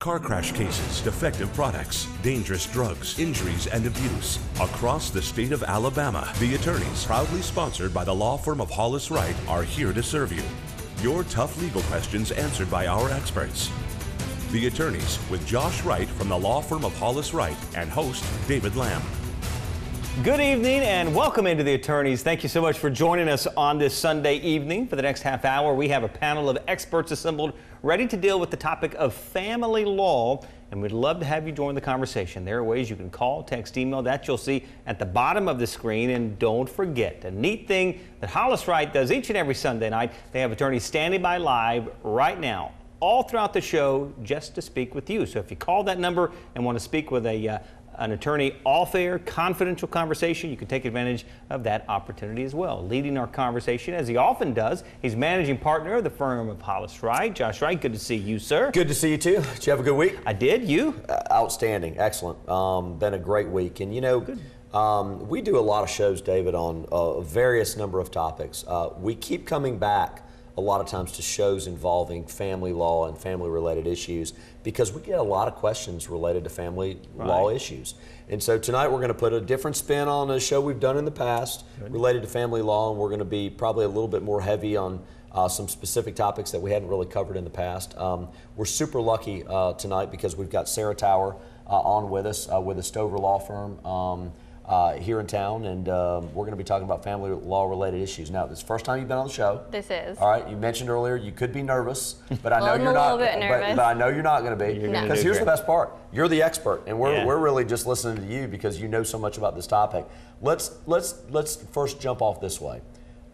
Car crash cases, defective products, dangerous drugs, injuries, and abuse. Across the state of Alabama, the attorneys, proudly sponsored by the law firm of Hollis Wright, are here to serve you. Your tough legal questions answered by our experts. The attorneys with Josh Wright from the law firm of Hollis Wright and host David Lamb. Good evening and welcome into the attorneys. Thank you so much for joining us on this Sunday evening. For the next half hour, we have a panel of experts assembled ready to deal with the topic of family law. And we'd love to have you join the conversation. There are ways you can call, text, email that you'll see at the bottom of the screen. And don't forget, a neat thing that Hollis Wright does each and every Sunday night, they have attorneys standing by live right now all throughout the show just to speak with you. So if you call that number and want to speak with a, uh, an attorney off air, confidential conversation, you can take advantage of that opportunity as well. Leading our conversation, as he often does, he's managing partner of the firm of Hollis Wright. Josh Wright, good to see you, sir. Good to see you too. Did you have a good week? I did. You? Uh, outstanding. Excellent. Um, been a great week. And you know, um, we do a lot of shows, David, on a various number of topics. Uh, we keep coming back a lot of times to shows involving family law and family related issues because we get a lot of questions related to family right. law issues. And so tonight we're going to put a different spin on a show we've done in the past Good. related to family law, and we're going to be probably a little bit more heavy on uh, some specific topics that we hadn't really covered in the past. Um, we're super lucky uh, tonight because we've got Sara Tower uh, on with us uh, with the Stover Law Firm. Um, uh, here in town, and um, we're going to be talking about family law related issues. Now, this is the first time you've been on the show. This is. All right. You mentioned earlier you could be nervous, but I know well, you're not. But, but, I know you're not going to be because here's great. the best part: you're the expert, and we're, Yeah. we're really just listening to you because you know so much about this topic. Let's let's let's first jump off this way.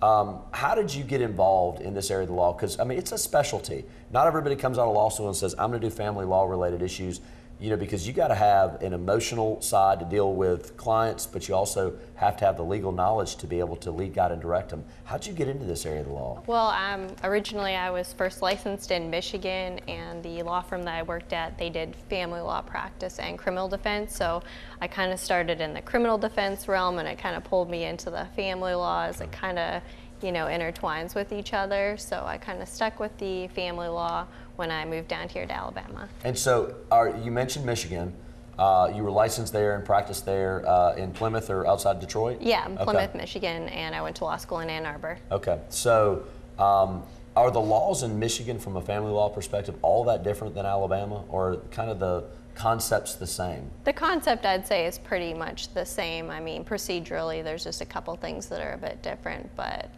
Um, how did you get involved in this area of the law? Because I mean, it's a specialty. Not everybody comes out of law school and says, "I'm going to do family law related issues." You know, because you got to have an emotional side to deal with clients, but you also have to have the legal knowledge to be able to lead, guide, and direct them. How'd you get into this area of the law? Well, um, originally I was first licensed in Michigan, and the law firm that I worked at, they did family law practice and criminal defense. So I kind of started in the criminal defense realm, and it kind of pulled me into the family laws. It kind of, you know, intertwines with each other. So I kind of stuck with the family law when I moved down here to Alabama. And so, are, you mentioned Michigan. Uh, you were licensed there and practiced there uh, in Plymouth or outside Detroit? Yeah, Okay. Plymouth, Michigan, and I went to law school in Ann Arbor. Okay. So, um, are the laws in Michigan from a family law perspective all that different than Alabama, or kind of the concepts the same? The concept, I'd say, is pretty much the same. I mean, procedurally, there's just a couple things that are a bit different, but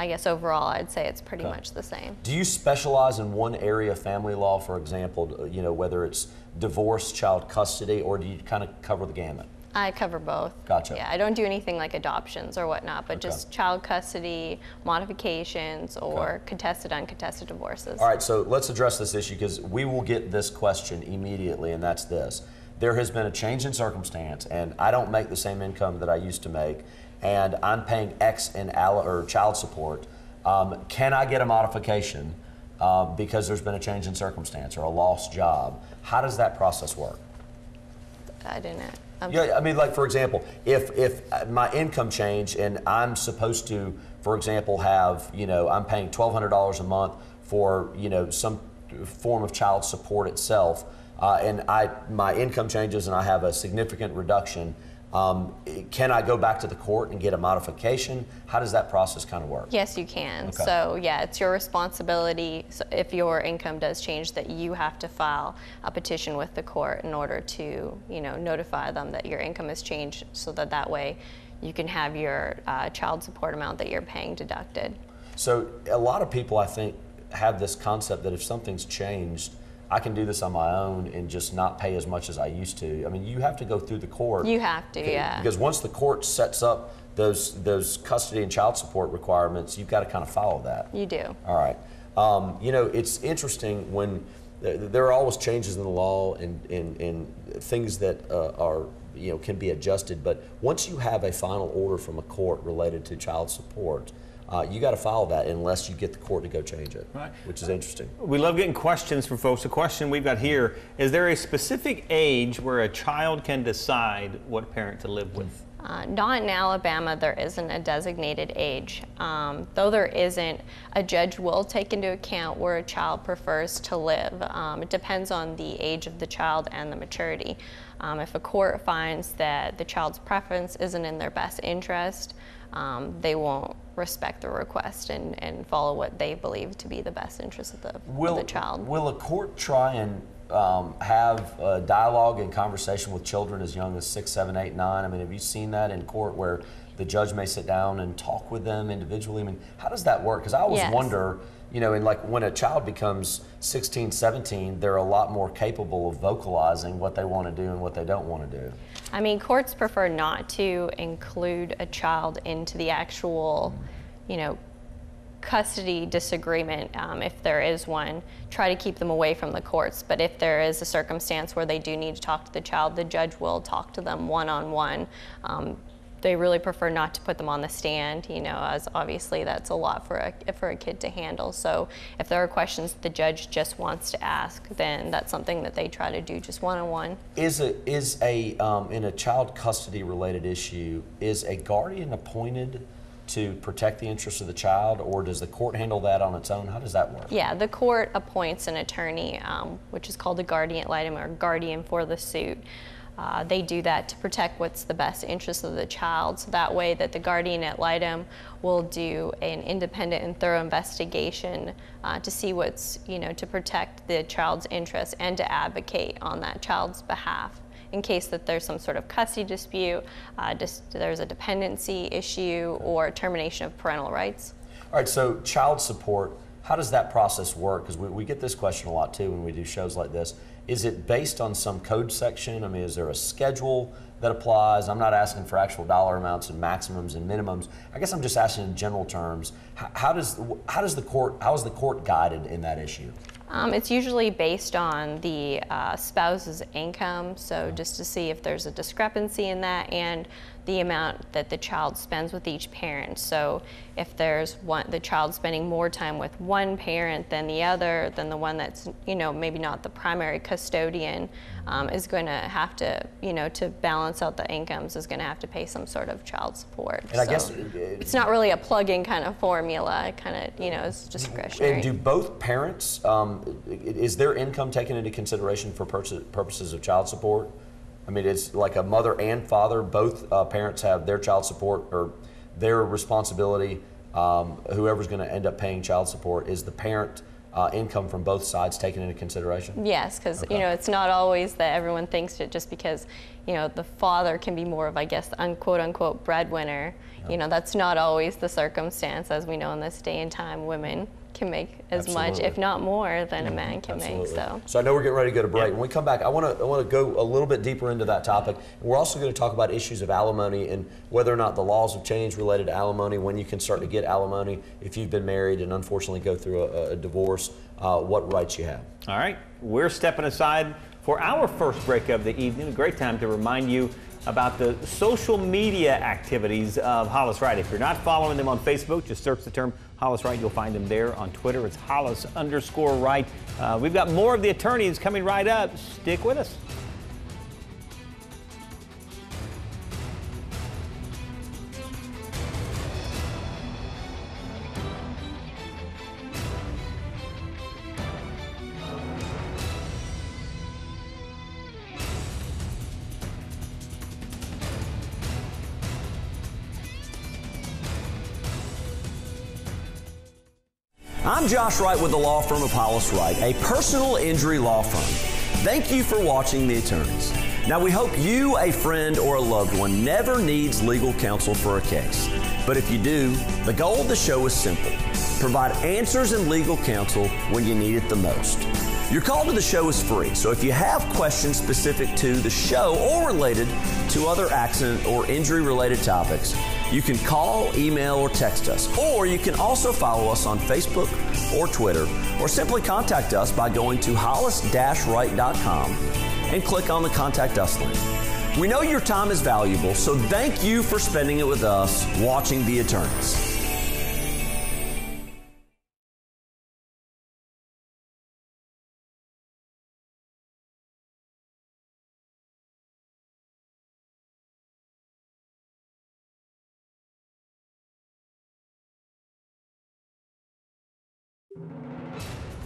I guess overall, I'd say it's pretty Okay. much the same. Do you specialize in one area of family law, for example, uh, you know, whether it's divorce, child custody, or do you kind of cover the gamut? I cover both. Gotcha. Yeah, I don't do anything like adoptions or whatnot, but Okay. just child custody, modifications, or Okay. contested, uncontested divorces. All right, so let's address this issue because we will get this question immediately, and that's this. There has been a change in circumstance, and I don't make the same income that I used to make, and I'm paying X in al- or child support. Um, can I get a modification uh, because there's been a change in circumstance or a lost job? How does that process work? I didn't. Um, Yeah, I mean, like for example, if if my income changed and I'm supposed to, for example, have you know I'm paying twelve hundred dollars a month for you know some form of child support itself, uh, and I my income changes and I have a significant reduction. Um, can I go back to the court and get a modification? How does that process kind of work? Yes, you can. Okay. So, yeah, it's your responsibility so if your income does change that you have to file a petition with the court in order to, you know, notify them that your income has changed so that that way you can have your uh, child support amount that you're paying deducted. So a lot of people, I think, have this concept that if something's changed, I can do this on my own and just not pay as much as I used to. I mean, you have to go through the court. You have to, yeah. Because once the court sets up those those custody and child support requirements, you've got to kind of follow that. You do. All right. Um, you know, it's interesting when th- there are always changes in the law and, and, and things that uh, are, you know, can be adjusted. But once you have a final order from a court related to child support, uh, you got to follow that unless you get the court to go change it, Right. which is interesting. We love getting questions from folks. The question we've got here is there a specific age where a child can decide what parent to live with? Uh, not in Alabama, there isn't a designated age. Um, though there isn't, a judge will take into account where a child prefers to live. Um, it depends on the age of the child and the maturity. Um, if a court finds that the child's preference isn't in their best interest, um, they won't respect the request and, and follow what they believe to be the best interest of the, will, of the child. Will a court try and um, have a dialogue and conversation with children as young as six, seven, eight, nine? I mean, have you seen that in court where the judge may sit down and talk with them individually? I mean, how does that work? Because I always Yes. wonder, you know, and like when a child becomes 16, 17, they're a lot more capable of vocalizing what they want to do and what they don't want to do. I mean, courts prefer not to include a child into the actual, you know, custody disagreement, um, if there is one, try to keep them away from the courts. But if there is a circumstance where they do need to talk to the child, the judge will talk to them one on one. They really prefer not to put them on the stand, you know, as obviously that's a lot for a, for a kid to handle. So if there are questions the judge just wants to ask, then that's something that they try to do just one on one. Is a is a um, in a child custody related issue is a guardian appointed to protect the interests of the child, or does the court handle that on its own? How does that work? Yeah, the court appoints an attorney, um, which is called a guardian ad litem or guardian for the suit. Uh, they do that to protect what's the best interest of the child, so that way that the guardian ad litem will do an independent and thorough investigation uh, to see what's, you know, to protect the child's interests and to advocate on that child's behalf in case that there's some sort of custody dispute, uh, dis- there's a dependency issue, or termination of parental rights. All right, so child support, how does that process work? Because we, we get this question a lot too when we do shows like this. Is it based on some code section? I mean, is there a schedule that applies? I'm not asking for actual dollar amounts and maximums and minimums. I guess I'm just asking in general terms. How, how does how does the court how is the court guided in that issue? Um, it's usually based on the uh, spouse's income, so just to see if there's a discrepancy in that and the amount that the child spends with each parent. So if there's one, the child spending more time with one parent than the other, then the one that's you know maybe not the primary custodian um, is going to have to you know to balance out the incomes is going to have to pay some sort of child support. And I So guess, uh, it's not really a plug-in kind of formula. It kind of you know is discretionary. And do both parents, um, is their income taken into consideration for purposes of child support? I mean, it's like a mother and father, both uh, parents have their child support or their responsibility. Um, whoever's going to end up paying child support is the parent uh, income from both sides taken into consideration? Yes, because Okay. you know it's not always that everyone thinks it just because you know the father can be more of I guess the unquote unquote breadwinner. You know that's not always the circumstance, as we know in this day and time. Women can make as much, if not more, than a man can Absolutely. make. So. so I know we're getting ready to go to break. When we come back, I want to I want to go a little bit deeper into that topic. We're also going to talk about issues of alimony and whether or not the laws have changed related to alimony. When you can start to get alimony if you've been married and unfortunately go through a, a divorce, uh, what rights you have. All right, we're stepping aside for our first break of the evening. A great time to remind you about the social media activities of Hollis Wright. If you're not following them on Facebook, just search the term Hollis Wright. You'll find him there. On Twitter, it's Hollis underscore Wright. Uh, we've got more of the attorneys coming right up. Stick with us. I'm Josh Wright with the law firm of Hollis Wright, a personal injury law firm. Thank you for watching The Attorneys. Now, we hope you, a friend, or a loved one never needs legal counsel for a case. But if you do, the goal of the show is simple provide answers and legal counsel when you need it the most. Your call to the show is free, so if you have questions specific to the show or related to other accident or injury related topics, you can call, email, or text us. Or you can also follow us on Facebook or Twitter, or simply contact us by going to hollis-wright.com and click on the Contact Us link. We know your time is valuable, so thank you for spending it with us watching The Attorneys. よし。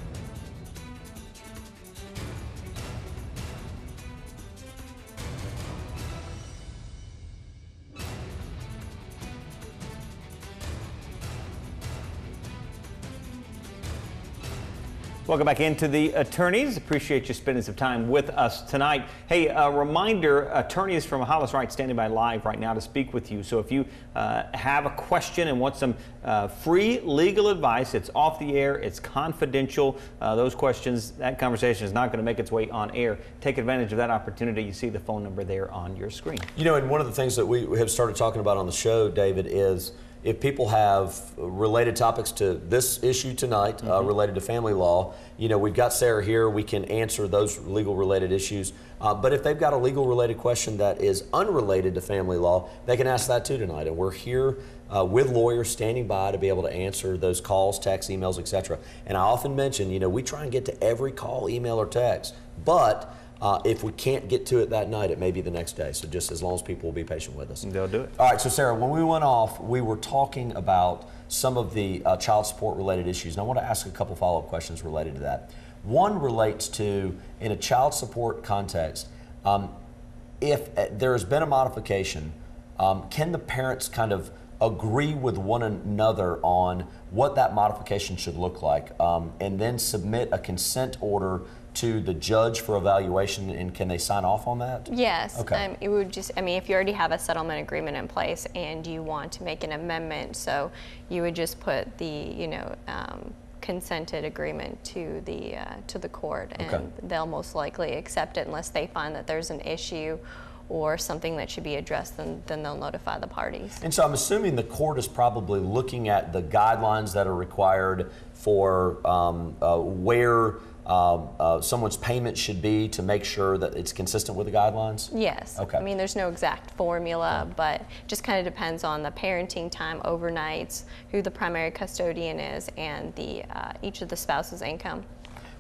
Welcome back into the attorneys. Appreciate you spending some time with us tonight. Hey, a reminder attorneys from Hollis Wright standing by live right now to speak with you. So if you uh, have a question and want some uh, free legal advice, it's off the air, it's confidential. Uh, those questions, that conversation is not going to make its way on air. Take advantage of that opportunity. You see the phone number there on your screen. You know, and one of the things that we have started talking about on the show, David, is if people have related topics to this issue tonight, mm-hmm. uh, related to family law, you know, we've got Sara here. We can answer those legal related issues. Uh, but if they've got a legal related question that is unrelated to family law, they can ask that too tonight. And we're here uh, with lawyers standing by to be able to answer those calls, texts, emails, etc. And I often mention, you know, we try and get to every call, email, or text, but uh, if we can't get to it that night, it may be the next day. So just as long as people will be patient with us. They'll do it. All right, so Sara, when we went off, we were talking about some of the uh, child support related issues. And I want to ask a couple follow up questions related to that. One relates to, in a child support context, um, if uh, there has been a modification, um, can the parents kind of agree with one another on what that modification should look like um, and then submit a consent order to the judge for evaluation, and can they sign off on that? Yes. Okay. Um, it would just, I mean, if you already have a settlement agreement in place and you want to make an amendment, so you would just put the, you know, um, consented agreement to the uh, to the court, and Okay. they'll most likely accept it unless they find that there's an issue or something that should be addressed. Then then they'll notify the parties. And so I'm assuming the court is probably looking at the guidelines that are required for um, uh, where um, uh, someone's payment should be to make sure that it's consistent with the guidelines? Yes. Okay. I mean, there's no exact formula, but just kind of depends on the parenting time, overnights, who the primary custodian is, and the uh, each of the spouse's income.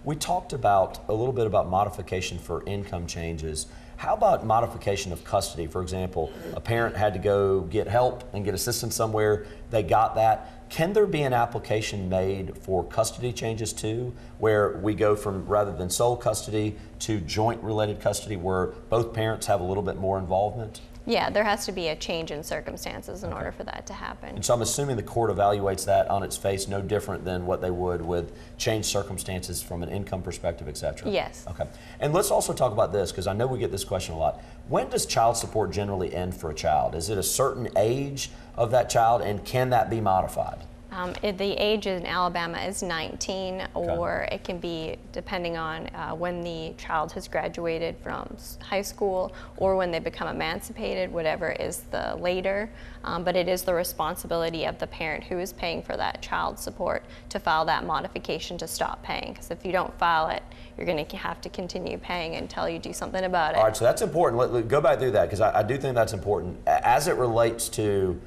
We talked about a little bit about modification for income changes. How about modification of custody? For example, a parent had to go get help and get assistance somewhere, they got that. Can there be an application made for custody changes too, where we go from rather than sole custody to joint related custody, where both parents have a little bit more involvement? Yeah, there has to be a change in circumstances in order for that to happen. And so I'm assuming the court evaluates that on its face no different than what they would with changed circumstances from an income perspective, et cetera. Yes. Okay. And let's also talk about this because I know we get this question a lot. When does child support generally end for a child? Is it a certain age of that child and can that be modified? Um, it, the age in Alabama is 19, or it can be depending on uh, when the child has graduated from high school or when they become emancipated, whatever is the later. Um, but it is the responsibility of the parent who is paying for that child support to file that modification to stop paying. Because if you don't file it, you're going to have to continue paying until you do something about it. All right, so that's important. Let, let- go back through that because I, I do think that's important. As it relates to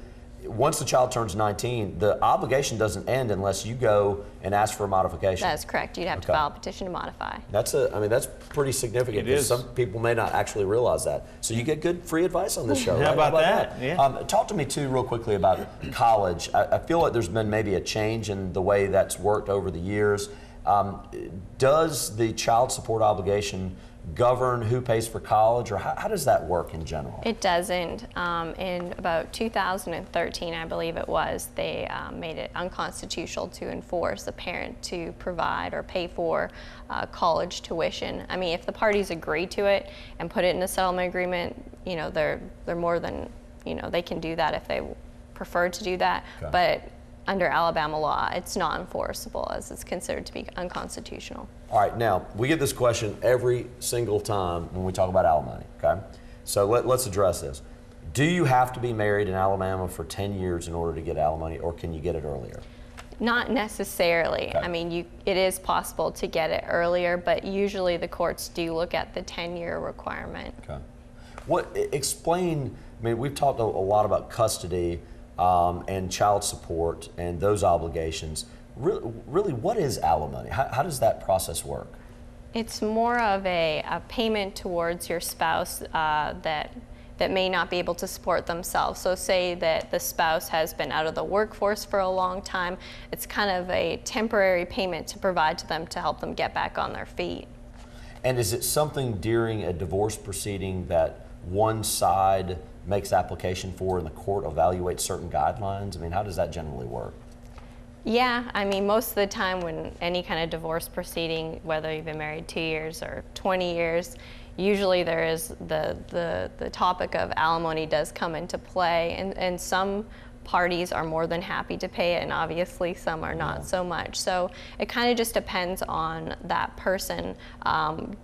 once the child turns 19, the obligation doesn't end unless you go and ask for a modification. That is correct. You'd have to file a petition to modify. That's a, I mean, that's pretty significant. It 'cause is. Some people may not actually realize that. So you get good free advice on this show. How right? about that? Yeah. Um, talk to me too, real quickly, about college. I, I feel like there's been maybe a change in the way that's worked over the years. Um, does the child support obligation govern who pays for college, or how, how does that work in general? It doesn't. Um, in about 2013, I believe it was, they um, made it unconstitutional to enforce a parent to provide or pay for uh, college tuition. I mean, if the parties agree to it and put it in a settlement agreement, you know, they're they're more than, you know, they can do that if they prefer to do that. Okay. But under Alabama law, it's not enforceable as it's considered to be unconstitutional. All right, now we get this question every single time when we talk about alimony. Okay, so let, let's address this. Do you have to be married in Alabama for 10 years in order to get alimony, or can you get it earlier? Not necessarily. Okay. I mean, you, it is possible to get it earlier, but usually the courts do look at the 10-year requirement. Okay. What explain? I mean, we've talked a, a lot about custody um, and child support and those obligations. Really, really what is alimony? How, how does that process work? It's more of a, a payment towards your spouse uh, that that may not be able to support themselves. So say that the spouse has been out of the workforce for a long time, it's kind of a temporary payment to provide to them to help them get back on their feet. And is it something during a divorce proceeding that one side makes application for and the court evaluates certain guidelines? I mean, how does that generally work? Yeah, I mean, most of the time when any kind of divorce proceeding, whether you've been married two years or 20 years, usually there is the, the, the topic of alimony does come into play, and, and some parties are more than happy to pay it, and obviously some are not yeah. so much. So it kind of just depends on that person. Um,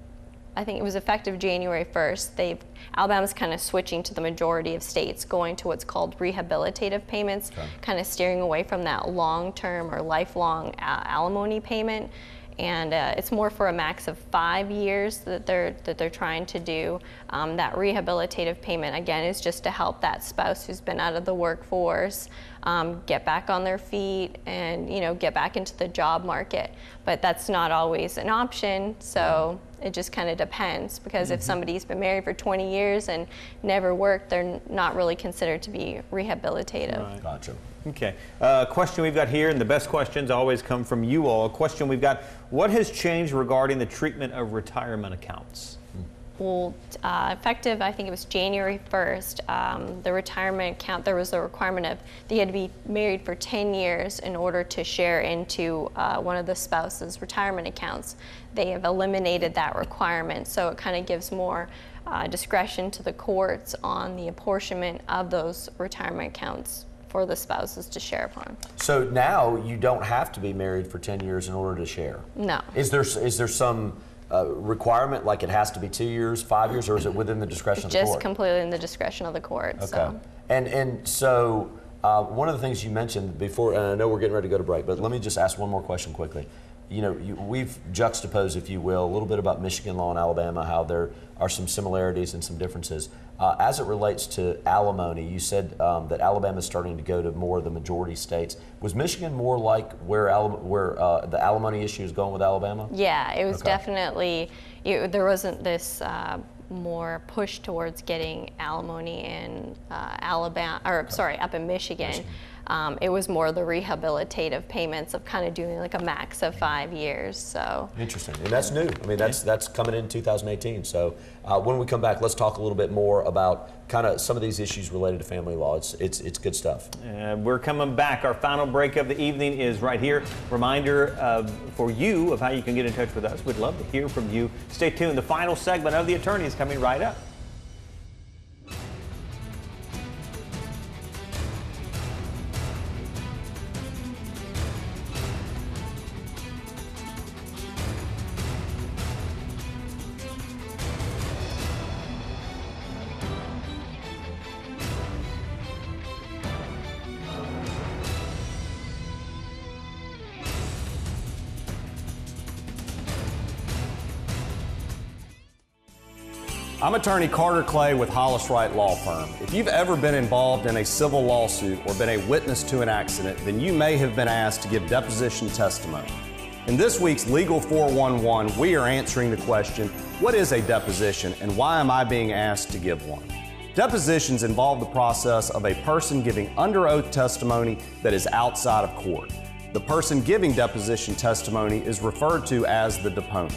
I think it was effective January 1st. They've Alabama's kind of switching to the majority of states going to what's called rehabilitative payments, okay. kind of steering away from that long-term or lifelong alimony payment and uh, it's more for a max of five years that they're that they're trying to do. Um, that rehabilitative payment again is just to help that spouse who's been out of the workforce um, get back on their feet and you know get back into the job market. But that's not always an option, so it just kind of depends. Because mm-hmm. if somebody's been married for 20 years and never worked, they're not really considered to be rehabilitative. Right. Gotcha. Okay. Uh, question we've got here, and the best questions always come from you all. A question we've got: What has changed regarding the treatment of retirement accounts? Well, uh, effective, I think it was January 1st, um, the retirement account, there was a requirement of they had to be married for 10 years in order to share into uh, one of the spouse's retirement accounts. They have eliminated that requirement, so it kind of gives more uh, discretion to the courts on the apportionment of those retirement accounts for the spouses to share upon. So now you don't have to be married for 10 years in order to share? No. Is there, is there some uh, requirement, like it has to be two years, five years, or is it within the discretion it's of the court? Just completely in the discretion of the court. Okay. So. And and so uh, one of the things you mentioned before, and I know we're getting ready to go to break, but let me just ask one more question quickly. You know, you, we've juxtaposed, if you will, a little bit about Michigan law and Alabama, how there are some similarities and some differences. Uh, as it relates to alimony, you said um, that Alabama is starting to go to more of the majority states. Was Michigan more like where where uh, the alimony issue is going with Alabama? Yeah, it was okay. definitely. It, there wasn't this. Uh, more push towards getting alimony in uh, Alabama, or sorry, up in Michigan. Michigan. Um, it was more the rehabilitative payments of kind of doing like a max of five years. So interesting, and that's new. I mean, that's that's coming in 2018. So uh, when we come back, let's talk a little bit more about kind of some of these issues related to family law. It's it's it's good stuff. Uh, we're coming back. Our final break of the evening is right here. Reminder uh, for you of how you can get in touch with us. We'd love to hear from you. Stay tuned. The final segment of the attorney is coming right up. I'm attorney Carter Clay with Hollis Wright Law Firm. If you've ever been involved in a civil lawsuit or been a witness to an accident, then you may have been asked to give deposition testimony. In this week's Legal 411, we are answering the question what is a deposition and why am I being asked to give one? Depositions involve the process of a person giving under oath testimony that is outside of court. The person giving deposition testimony is referred to as the deponent.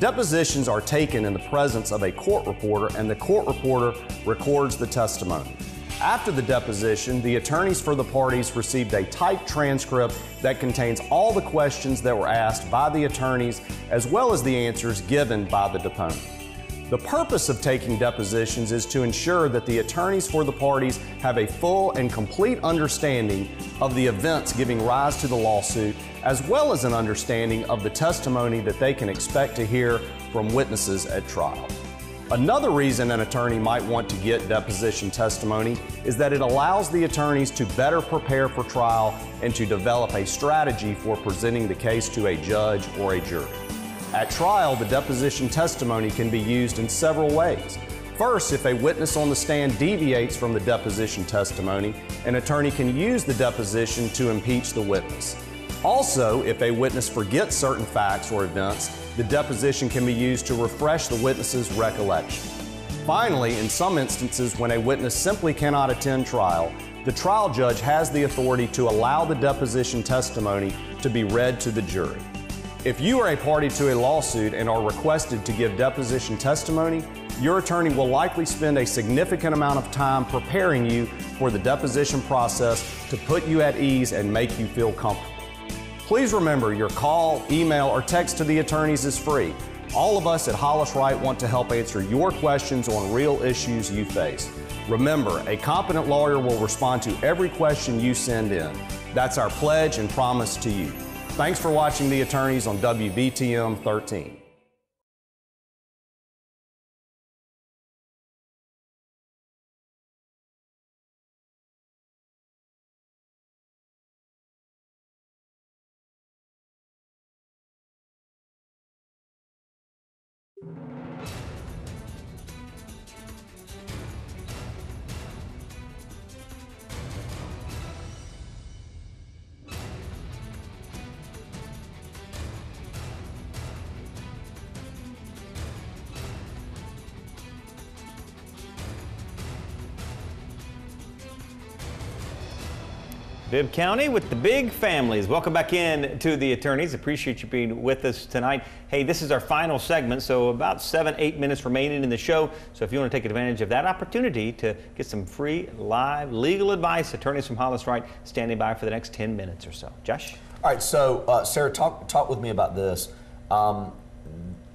Depositions are taken in the presence of a court reporter, and the court reporter records the testimony. After the deposition, the attorneys for the parties received a typed transcript that contains all the questions that were asked by the attorneys as well as the answers given by the deponent. The purpose of taking depositions is to ensure that the attorneys for the parties have a full and complete understanding of the events giving rise to the lawsuit, as well as an understanding of the testimony that they can expect to hear from witnesses at trial. Another reason an attorney might want to get deposition testimony is that it allows the attorneys to better prepare for trial and to develop a strategy for presenting the case to a judge or a jury. At trial, the deposition testimony can be used in several ways. First, if a witness on the stand deviates from the deposition testimony, an attorney can use the deposition to impeach the witness. Also, if a witness forgets certain facts or events, the deposition can be used to refresh the witness's recollection. Finally, in some instances, when a witness simply cannot attend trial, the trial judge has the authority to allow the deposition testimony to be read to the jury. If you are a party to a lawsuit and are requested to give deposition testimony, your attorney will likely spend a significant amount of time preparing you for the deposition process to put you at ease and make you feel comfortable. Please remember your call, email, or text to the attorneys is free. All of us at Hollis Wright want to help answer your questions on real issues you face. Remember, a competent lawyer will respond to every question you send in. That's our pledge and promise to you. Thanks for watching The Attorneys on WVTM 13. Bibb County with the big families. Welcome back in to the attorneys. Appreciate you being with us tonight. Hey, this is our final segment, so about seven, eight minutes remaining in the show. So if you want to take advantage of that opportunity to get some free live legal advice, attorneys from Hollis Wright standing by for the next 10 minutes or so. Josh? All right, so uh, Sara, talk, talk with me about this. Um,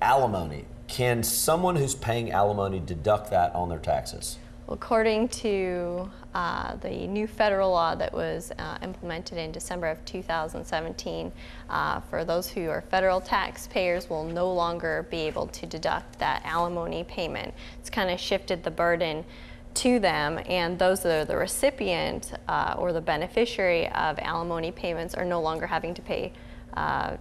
alimony. Can someone who's paying alimony deduct that on their taxes? According to uh, the new federal law that was uh, implemented in December of 2017, uh, for those who are federal taxpayers will no longer be able to deduct that alimony payment. It's kind of shifted the burden to them and those that are the recipient uh, or the beneficiary of alimony payments are no longer having to pay uh,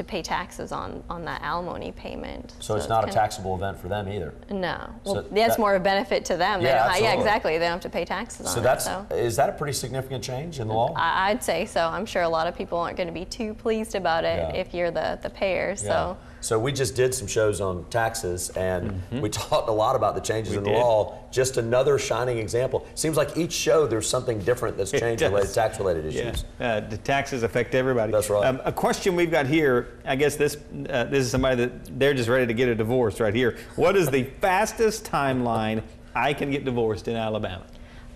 to pay taxes on, on that alimony payment. So, it's not a taxable event for them either. No. Well, so that's that, more a benefit to them. Yeah, yeah, exactly. They don't have to pay taxes so on that's, it. So is that a pretty significant change in the law? I, would say so. I'm sure a lot of people aren't going to be too pleased about it yeah. if you're the, the payer. So. Yeah. So we just did some shows on taxes, and mm-hmm. we talked a lot about the changes we in the did. law. Just another shining example. Seems like each show there's something different that's changed related tax-related issues. Yeah. Uh, the taxes affect everybody. That's right. Um, a question we've got here. I guess this uh, this is somebody that they're just ready to get a divorce right here. What is the fastest timeline I can get divorced in Alabama?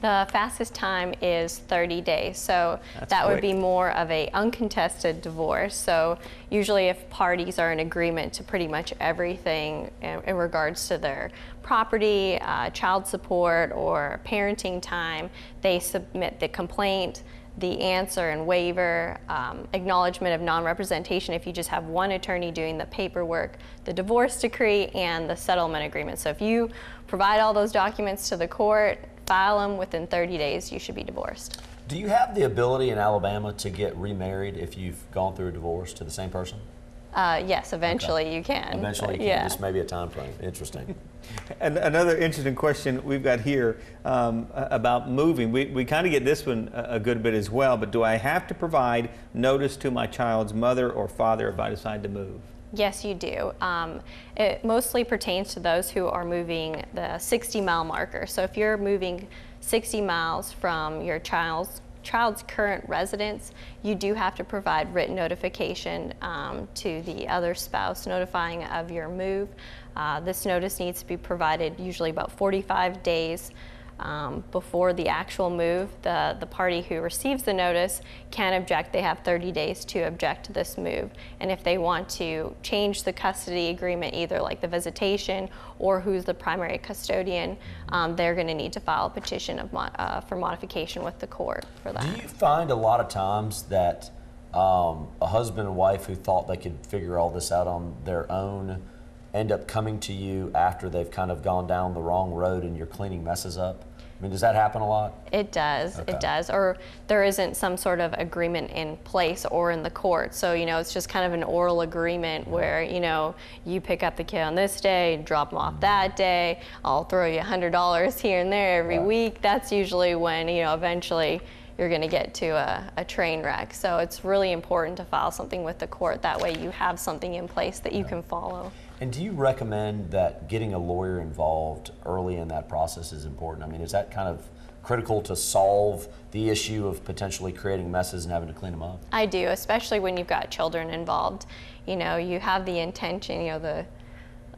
The fastest time is 30 days, so That's that quick. would be more of a uncontested divorce. So usually, if parties are in agreement to pretty much everything in, in regards to their property, uh, child support, or parenting time, they submit the complaint the answer and waiver, um, acknowledgement of non-representation if you just have one attorney doing the paperwork, the divorce decree, and the settlement agreement. So if you provide all those documents to the court, file them within 30 days, you should be divorced. Do you have the ability in Alabama to get remarried if you've gone through a divorce to the same person? Uh, yes, eventually okay. you can. Eventually you can. Yeah. This may be a time frame. Interesting. and another interesting question we've got here um, about moving. We, we kind of get this one a, a good bit as well, but do I have to provide notice to my child's mother or father if I decide to move? Yes, you do. Um, it mostly pertains to those who are moving the 60 mile marker. So if you're moving 60 miles from your child's child's current residence, you do have to provide written notification um, to the other spouse notifying of your move. Uh, this notice needs to be provided usually about 45 days um, before the actual move, the, the party who receives the notice can object. They have 30 days to object to this move. And if they want to change the custody agreement, either like the visitation or who's the primary custodian, um, they're going to need to file a petition of mo- uh, for modification with the court for that. Do you find a lot of times that um, a husband and wife who thought they could figure all this out on their own end up coming to you after they've kind of gone down the wrong road and you're cleaning messes up? I mean, does that happen a lot? It does. Okay. It does. Or there isn't some sort of agreement in place or in the court. So, you know, it's just kind of an oral agreement where, you know, you pick up the kid on this day, drop them off mm-hmm. that day, I'll throw you $100 here and there every Right. week. That's usually when, you know, eventually you're going to get to a, a train wreck. So it's really important to file something with the court. That way you have something in place that you can follow. And do you recommend that getting a lawyer involved early in that process is important? I mean, is that kind of critical to solve the issue of potentially creating messes and having to clean them up? I do, especially when you've got children involved. You know, you have the intention, you know, the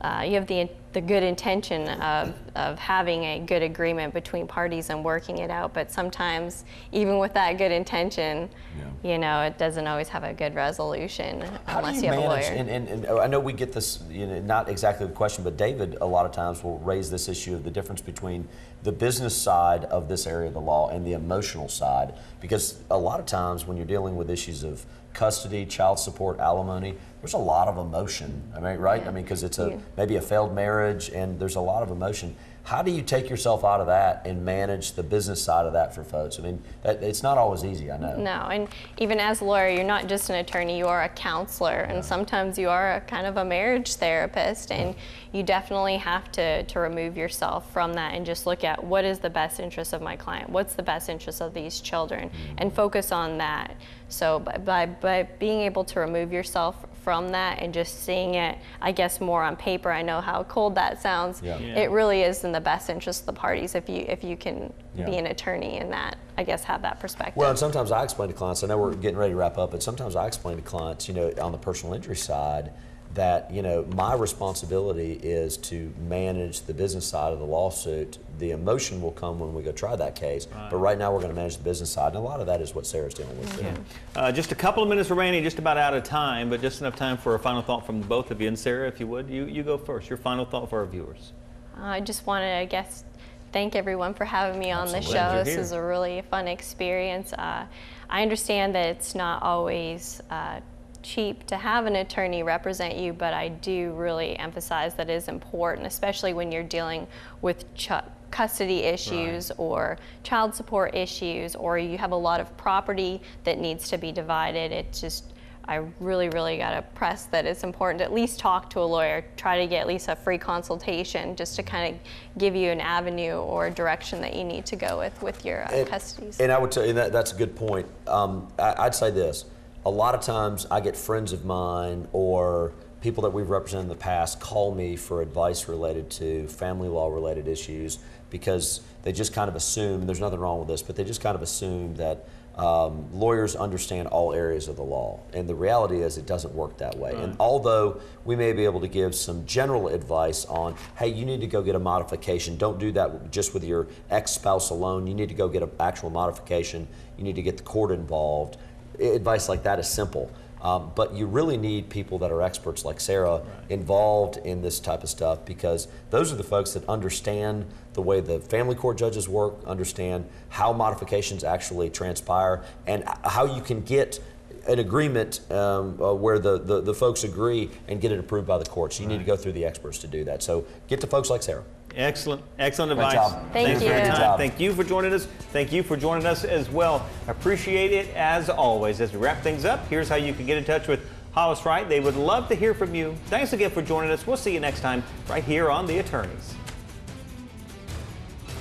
uh, you have the, the good intention of, of having a good agreement between parties and working it out, but sometimes, even with that good intention, yeah. you know, it doesn't always have a good resolution How unless you, you, have manage, a lawyer. And, and, and, I know we get this, you know, not exactly the question, but David a lot of times will raise this issue of the difference between the business side of this area of the law and the emotional side, because a lot of times when you're dealing with issues of custody, child support, alimony, there's a lot of emotion. I mean, right? I mean, because it's a yeah. maybe a failed marriage, and there's a lot of emotion. How do you take yourself out of that and manage the business side of that for folks? I mean, that, it's not always easy, I know. No, and even as a lawyer, you're not just an attorney, you are a counselor, yeah. and sometimes you are a kind of a marriage therapist, and you definitely have to, to remove yourself from that and just look at what is the best interest of my client, what's the best interest of these children, mm-hmm. and focus on that. So by, by, by being able to remove yourself from that and just seeing it, I guess, more on paper. I know how cold that sounds. Yeah. Yeah. It really is in the best interest of the parties if you if you can yeah. be an attorney in that. I guess have that perspective. Well, and sometimes I explain to clients. I know we're getting ready to wrap up, but sometimes I explain to clients, you know, on the personal injury side that you know my responsibility is to manage the business side of the lawsuit. The emotion will come when we go try that case, right. but right now we're going to manage the business side, and a lot of that is what Sara's dealing with. Yeah. Uh, just a couple of minutes remaining, just about out of time, but just enough time for a final thought from both of you. And Sara, if you would, you, you go first. Your final thought for our viewers. I just want to, I guess, thank everyone for having me on Absolutely. the show. This is a really fun experience. Uh, I understand that it's not always. Uh, cheap to have an attorney represent you, but I do really emphasize that it is important, especially when you're dealing with ch- custody issues right. or child support issues, or you have a lot of property that needs to be divided. It just I really, really got to press that it's important to at least talk to a lawyer, try to get at least a free consultation just to kind of give you an avenue or direction that you need to go with with your uh, and, custodies. And I would tell you that that's a good point. Um, I, I'd say this a lot of times I get friends of mine or people that we've represented in the past call me for advice related to family law related issues because they just kind of assume, there's nothing wrong with this, but they just kind of assume that um, lawyers understand all areas of the law. And the reality is it doesn't work that way. Right. And although we may be able to give some general advice on, hey, you need to go get a modification, don't do that just with your ex spouse alone. You need to go get an actual modification, you need to get the court involved advice like that is simple. Um, but you really need people that are experts like Sara right. involved in this type of stuff because those are the folks that understand the way the family court judges work, understand how modifications actually transpire, and how you can get an agreement um, uh, where the, the, the, folks agree and get it approved by the courts. So you right. need to go through the experts to do that. So get to folks like Sara. Excellent, excellent advice. Job. Thank Thanks you. For your time. Thank you for joining us. Thank you for joining us as well. Appreciate it as always. As we wrap things up, here's how you can get in touch with Hollis Wright. They would love to hear from you. Thanks again for joining us. We'll see you next time right here on The Attorneys.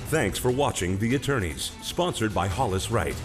Thanks for watching The Attorneys, sponsored by Hollis Wright.